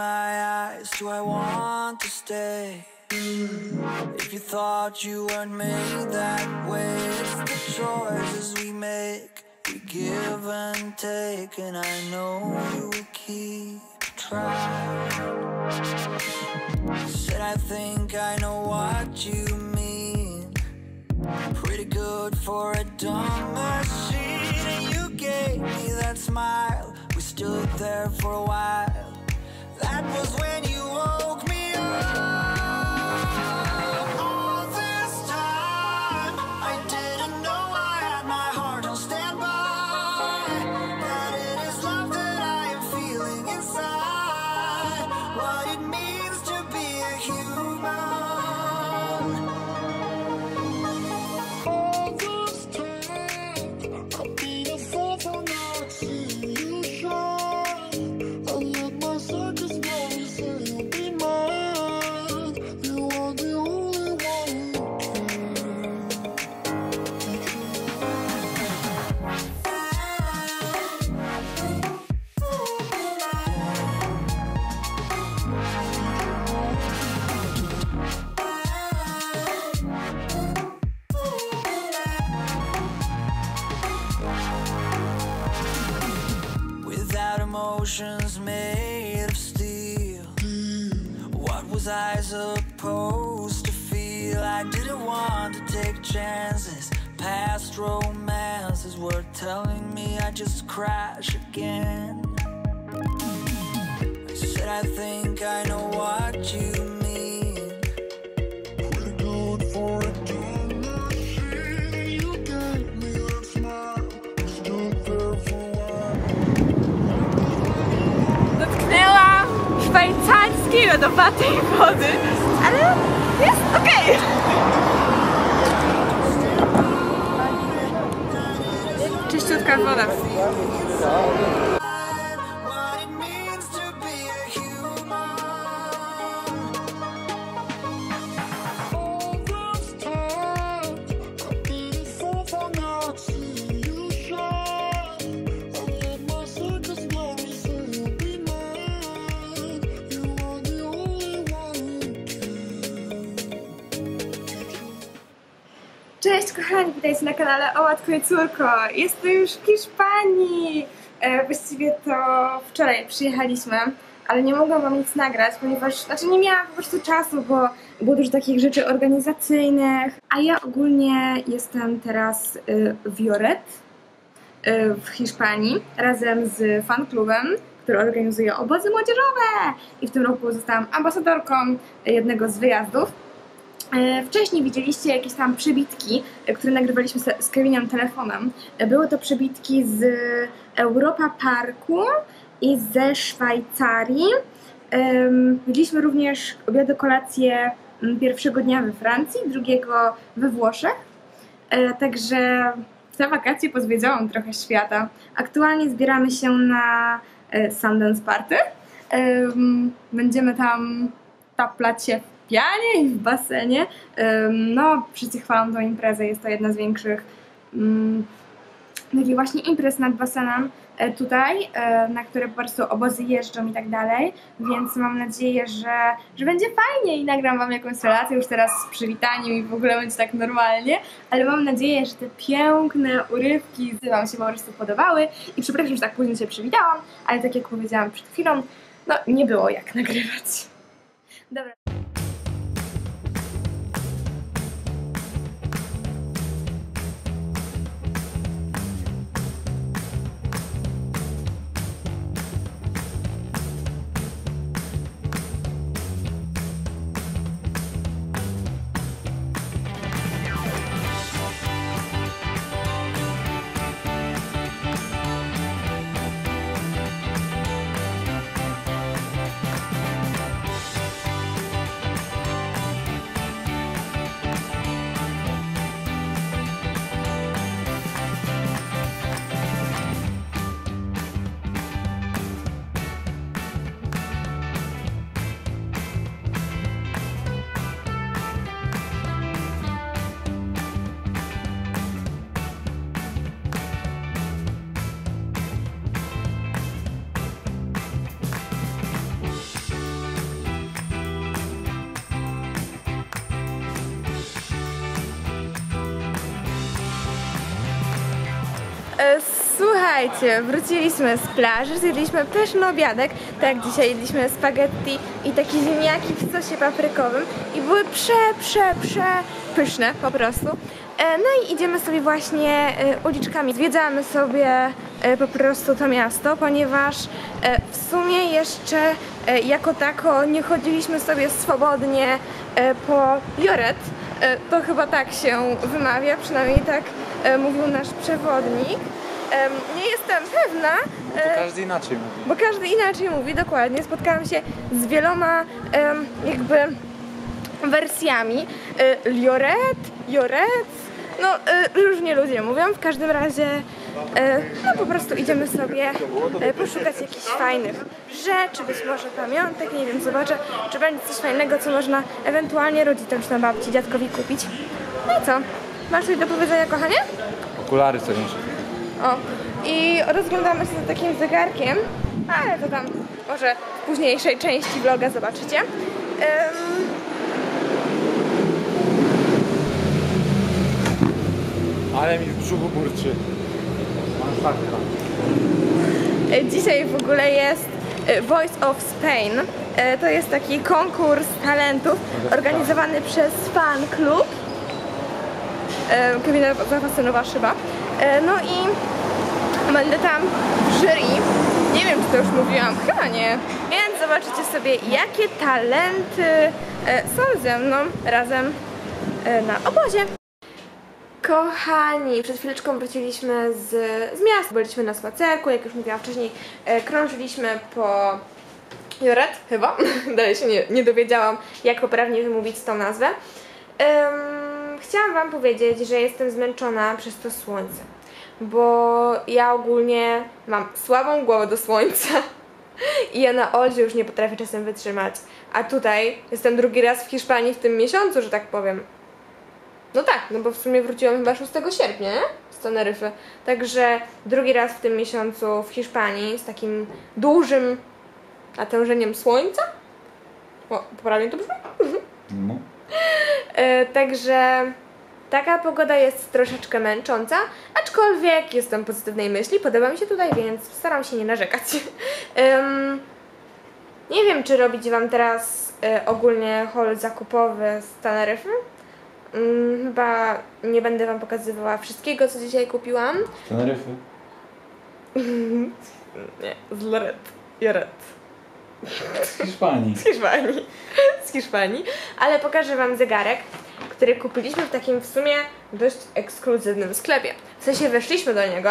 My eyes, do I want to stay? If you thought you weren't made that way, it's the choices we make. We give and take, and I know you will keep trying. Said I think I know what you mean. Pretty good for a dumb machine, and you gave me that smile. We stood there for a while. That was when you woke me up. Supposed to feel? I didn't want to take chances. Past romances were telling me I just crash again. I said I think I know what you mean. Good for a. You gave me smile. Stood there for a while. Dotknęłam szwajcarskiej lodowatej wody, ale jest okej. Czyściutka woda. Kochani, witajcie na kanale O Matko i Córko. Jestem już w Hiszpanii. E, właściwie to wczoraj przyjechaliśmy, ale nie mogłam wam nic nagrać, ponieważ, znaczy nie miałam po prostu czasu, bo było dużo takich rzeczy organizacyjnych. A ja ogólnie jestem teraz y, w Joret y, w Hiszpanii razem z fanklubem, który organizuje obozy młodzieżowe. I w tym roku zostałam ambasadorką jednego z wyjazdów. E, Wcześniej widzieliście jakieś tam przebitki, e, które nagrywaliśmy z Kevinem telefonem. E, Były to przebitki z Europa Parku i ze Szwajcarii. Jedliśmy również obiady, kolację pierwszego dnia we Francji, drugiego we Włoszech. Także w te wakacje pozwiedziałam trochę świata. Aktualnie zbieramy się na Sundance Party. Em, Będziemy tam taplać się w pianie i w basenie. No, chwalą tą imprezę, jest to jedna z większych mm, takich właśnie imprez nad basenem e, tutaj, e, na które po prostu obozy jeżdżą i tak dalej, więc mam nadzieję, że, że będzie fajnie i nagram wam jakąś relację już teraz z przywitaniem i w ogóle będzie tak normalnie, ale mam nadzieję, że te piękne urywki wam się po prostu podobały i przepraszam, że tak późno się przywitałam, ale tak jak powiedziałam przed chwilą, no nie było jak nagrywać. Dobra. Słuchajcie, wróciliśmy z plaży, zjedliśmy pyszny obiadek, tak dzisiaj jedliśmy spaghetti i takie ziemniaki w sosie paprykowym i były prze, prze, prze pyszne po prostu. E, No i idziemy sobie właśnie e, uliczkami, zwiedzamy sobie e, po prostu to miasto, ponieważ w sumie jeszcze jako tako nie chodziliśmy sobie swobodnie po Joret, To chyba tak się wymawia, przynajmniej tak mówił nasz przewodnik. Nie jestem pewna, e, Każdy inaczej mówi. bo każdy inaczej mówi, dokładnie. Spotkałam się z wieloma jakby wersjami. E, Lioret, Joret, no e, różnie ludzie mówią. W każdym razie no po prostu idziemy sobie poszukać jakichś fajnych rzeczy, być może pamiątek, nie wiem, zobaczę, czy będzie coś fajnego, co można ewentualnie rodzicom czy na babci, dziadkowi kupić. No i co? Masz coś do powiedzenia, kochanie? Okulary sobie muszę. O, i rozglądamy się za takim zegarkiem, ale to tam może w późniejszej części vloga zobaczycie. Em, Ale mi w brzuchu burczy. Masakra. e, dzisiaj w ogóle jest e, Voice of Spain. E, To jest taki konkurs talentów organizowany przez fan klub. Kevina zafascynowa szyba. E, No i będę tam w jury. Nie wiem, czy to już mówiłam, chyba nie. Więc zobaczycie sobie, jakie talenty e, są ze mną razem e, na obozie. Kochani, przed chwileczką wróciliśmy z, z miasta. Byliśmy na spacerku, jak już mówiłam wcześniej, krążyliśmy po Joret, chyba. Dalej się nie, nie dowiedziałam, jak poprawnie wymówić tą nazwę. Em, chciałam Wam powiedzieć, że jestem zmęczona przez to słońce, bo ja ogólnie mam słabą głowę do słońca i ja na Oldzie już nie potrafię czasem wytrzymać. A tutaj jestem drugi raz w Hiszpanii w tym miesiącu, że tak powiem. No tak, no bo w sumie wróciłam chyba 6 sierpnia, nie? Z Teneryfy. Także drugi raz w tym miesiącu w Hiszpanii z takim dużym natężeniem słońca. O, poprawnie to brzmi? E, także taka pogoda jest troszeczkę męcząca, aczkolwiek jestem pozytywnej myśli, podoba mi się tutaj, więc staram się nie narzekać. Nie wiem, czy robić Wam teraz e, ogólnie haul zakupowy z Teneryfy. Mm, chyba nie będę Wam pokazywała wszystkiego, co dzisiaj kupiłam. Teneryfy. Nie, z Loret. Joret. Z Hiszpanii. Z Hiszpanii. Z Hiszpanii. Ale pokażę Wam zegarek, który kupiliśmy w takim w sumie dość ekskluzywnym sklepie. W sensie weszliśmy do niego,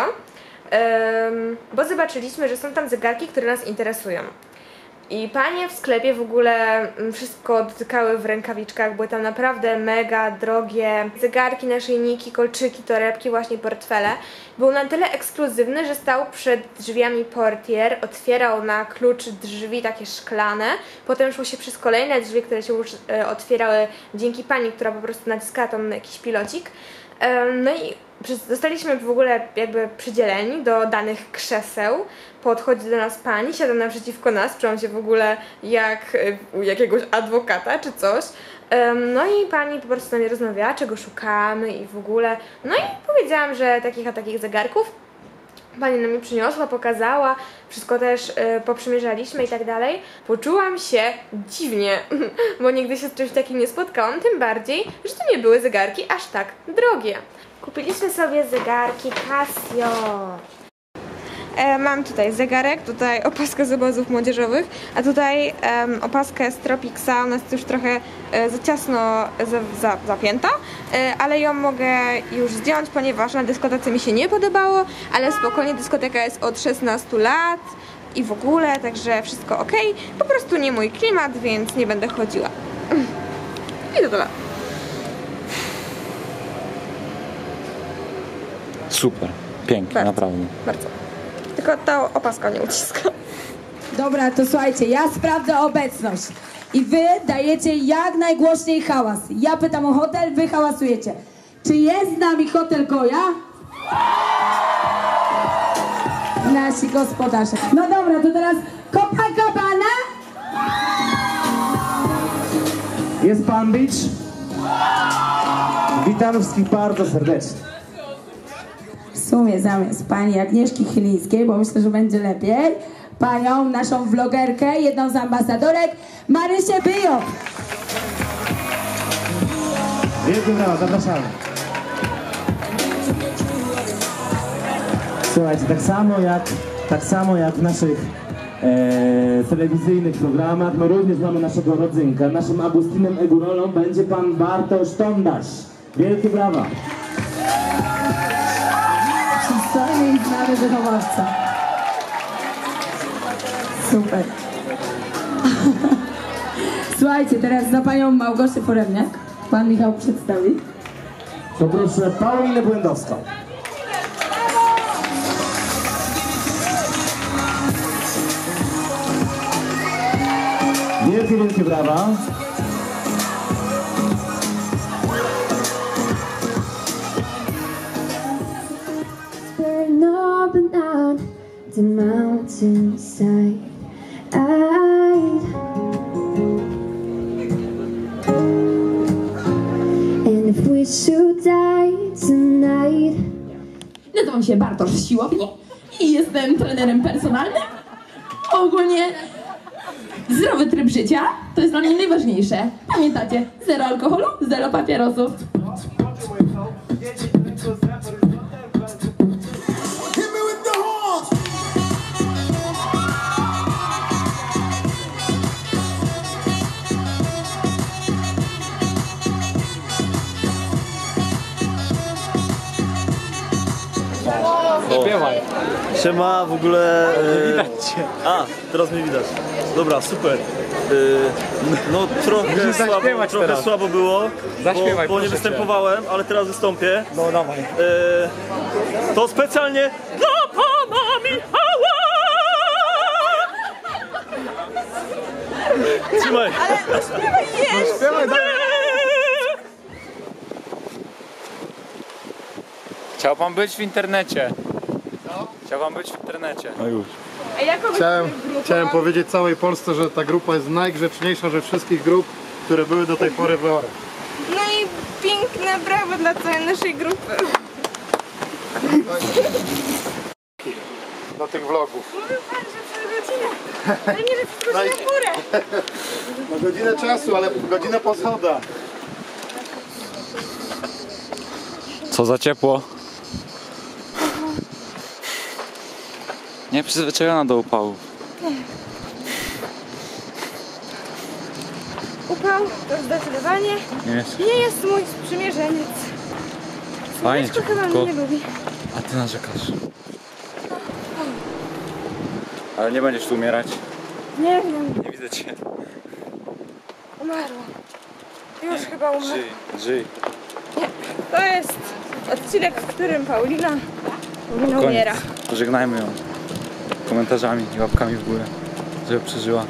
bo zobaczyliśmy, że są tam zegarki, które nas interesują. I panie w sklepie w ogóle mm, wszystko dotykały w rękawiczkach, były tam naprawdę mega drogie zegarki, naszyjniki, kolczyki, torebki, właśnie portfele. Był na tyle ekskluzywny, że stał przed drzwiami portier, otwierał na klucz drzwi takie szklane, potem szło się przez kolejne drzwi, które się już e, otwierały dzięki pani, która po prostu naciskała tam jakiś pilocik. Em, No i zostaliśmy w ogóle jakby przydzieleni do danych krzeseł. Podchodzi do nas pani, siada naprzeciwko nas, czułam się w ogóle jak y, u jakiegoś adwokata czy coś. No i pani po prostu z nami rozmawiała, czego szukamy i w ogóle. No i powiedziałam, że takich a takich zegarków Pani nam mi przyniosła, pokazała, wszystko też y, poprzymierzaliśmy i tak dalej. Poczułam się dziwnie, bo nigdy się z czymś takim nie spotkałam, tym bardziej, że to nie były zegarki aż tak drogie. Kupiliśmy sobie zegarki Casio. E, mam tutaj zegarek, tutaj opaskę z obozów młodzieżowych, a tutaj opaskę z Tropixa, ona jest już trochę e, za ciasno za, za, zapięta, e, ale ją mogę już zdjąć, ponieważ na dyskotece mi się nie podobało, ale spokojnie dyskoteka jest od 16 lat i w ogóle, także wszystko ok. Po prostu nie mój klimat, więc nie będę chodziła. I to tyle. Super. Pięknie, Bardzo. naprawdę. Bardzo. Tylko ta opaska nie uciska. Dobra, to słuchajcie, ja sprawdzę obecność. I wy dajecie jak najgłośniej hałas. Ja pytam o hotel, wy hałasujecie. Czy jest z nami hotel Goja? Nasi gospodarze. No dobra, to teraz Copacabana? Jest Pan Beach? Witam wszystkich bardzo serdecznie. Sumie zamiast pani Agnieszki Chylińskiej, bo myślę, że będzie lepiej, panią, naszą vlogerkę, jedną z ambasadorek, Marysię Byjo. Wielkie brawa, zapraszamy. Słuchajcie, tak samo jak, tak samo jak w naszych e, telewizyjnych programach, my również mamy naszego rodzynka. Naszym Agustinem Egurolą będzie pan Bartosz Tondaś. Wielkie brawa. Znany wychowawca. Super. Słuchajcie, teraz za panią Małgosię Foremniak. Pan Michał przedstawi. Poproszę Paulinę Błędowską. Wielkie, wielkie brawa. The mountainside. And if we should die tonight. Nazywam się Bartosz Siłowni i jestem trenerem personalnym. Ogólnie zdrowy tryb życia to jest dla mnie najważniejsze. Pamiętacie, zero alkoholu, zero papierosów. Siema, w ogóle... e, Widać cię. A, teraz mnie widać. Dobra, super. E, No trochę, słabo, trochę teraz. słabo było, Zaśpiewaj, bo, bo nie cię. występowałem, ale teraz wystąpię. No dawaj. E, To specjalnie dla pana Michała! Trzymaj. Śpiewaj dalej. Chciał pan być w internecie. Chciał pan być w internecie. No już. A jaką Chciałem, chciałem powiedzieć całej Polsce, że ta grupa jest najgrzeczniejsza ze wszystkich grup, które były do tej pory w Euro. No i piękne brawo dla całej naszej grupy. Do tych vlogów. Mówił pan, że przez godzinę. Ale nie, że przez godzinę w górę. No godzinę czasu, ale godzinę po schodach. Co za ciepło. Nie przyzwyczajona do upału. Upał to zdecydowanie Nie jest. nie jest mój sprzymierzeniec. Fajnie Słoneczko chyba mnie nie lubi. A ty narzekasz. Ale nie będziesz tu umierać. Nie wiem, Nie widzę cię. umarłam. Już chyba umarłam. Żyj, żyj. To jest odcinek, w którym Paulina, Paulina umiera. Koniec. Pożegnajmy ją komentarzami i łapkami w górę, żeby przeżyła.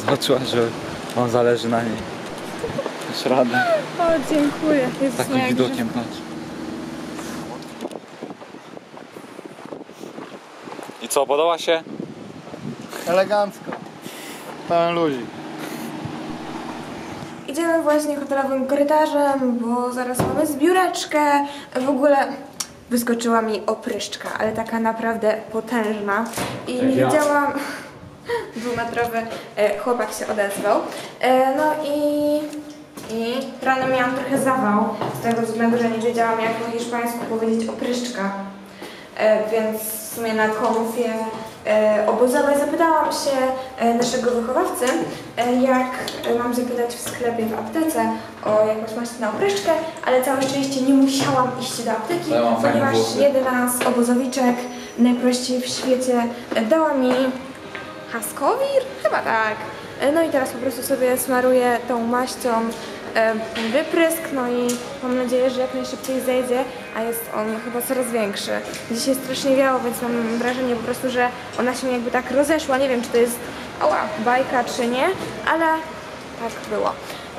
Zobaczyła, że wam zależy na niej. Dasz radę. O, dziękuję. Jezus, Takim moja widokiem patrz. I co, podoba się? Elegancko. Pełen ludzi. Idziemy właśnie hotelowym korytarzem, bo zaraz mamy zbióreczkę. W ogóle wyskoczyła mi opryszczka, ale taka naprawdę potężna. I nie ja. wiedziałam... Dwumetrowy e, chłopak się odezwał. E, no i... I rano miałam trochę zawał z tego względu, że nie wiedziałam jak po hiszpańsku powiedzieć opryszczka. E, więc w sumie na konfie e, obozowej zapytałam się e, naszego wychowawcy, e, jak mam zapytać w sklepie, w aptece o jakąś maść na opryszczkę, ale całe szczęście nie musiałam iść do apteki, Ja ponieważ jedna z obozowiczek najprościej w świecie dała mi Haskowir? Chyba tak. No i teraz po prostu sobie smaruję tą maścią wyprysk, no i mam nadzieję, że jak najszybciej zejdzie, a jest on chyba coraz większy. Dzisiaj strasznie wiało, więc mam wrażenie po prostu, że ona się jakby tak rozeszła. Nie wiem, czy to jest ała, bajka, czy nie, ale tak było.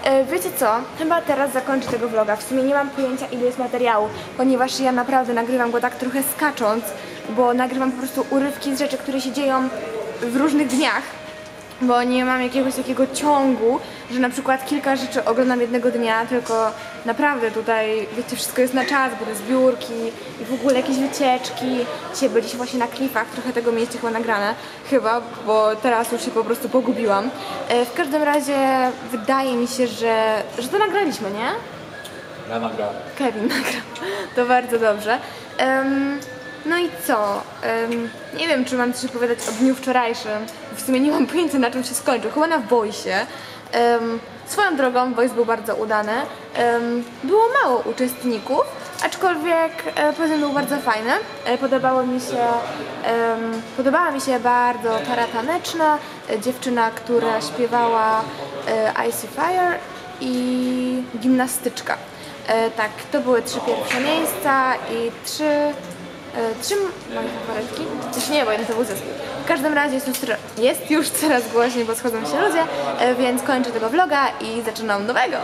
E, Wiecie co? Chyba teraz zakończę tego vloga. W sumie nie mam pojęcia ile jest materiału, ponieważ ja naprawdę nagrywam go tak trochę skacząc, bo nagrywam po prostu urywki z rzeczy, które się dzieją w różnych dniach, bo nie mam jakiegoś takiego ciągu, że na przykład kilka rzeczy oglądam jednego dnia, tylko naprawdę tutaj, wiecie, wszystko jest na czas, bo te zbiórki i w ogóle jakieś wycieczki. Dzisiaj byliśmy właśnie na klifach, trochę tego mieliście chyba nagrane, chyba, bo teraz już się po prostu pogubiłam. E, W każdym razie wydaje mi się, że, że to nagraliśmy, nie? Ja nagrałem. Kevin nagrał. To bardzo dobrze. Em, no i co? Em, nie wiem, czy mam coś opowiadać o dniu wczorajszym. W sumie nie mam pojęcia, na czym się skończył. Chyba na Voice. Um, swoją drogą, Voice był bardzo udany. Em, było mało uczestników, aczkolwiek e, prezent był bardzo fajny. E, podobało mi się, podobała mi się bardzo para taneczna, e, dziewczyna, która śpiewała e, Icy Fire i gimnastyczka. E, tak, to były trzy pierwsze miejsca i trzy, e, trzy moje faworytki. Też nie, bo jeden to był zespół. W każdym razie jest już, jest już coraz głośniej, bo schodzą się ludzie, e, więc kończę tego vloga i zaczynam nowego.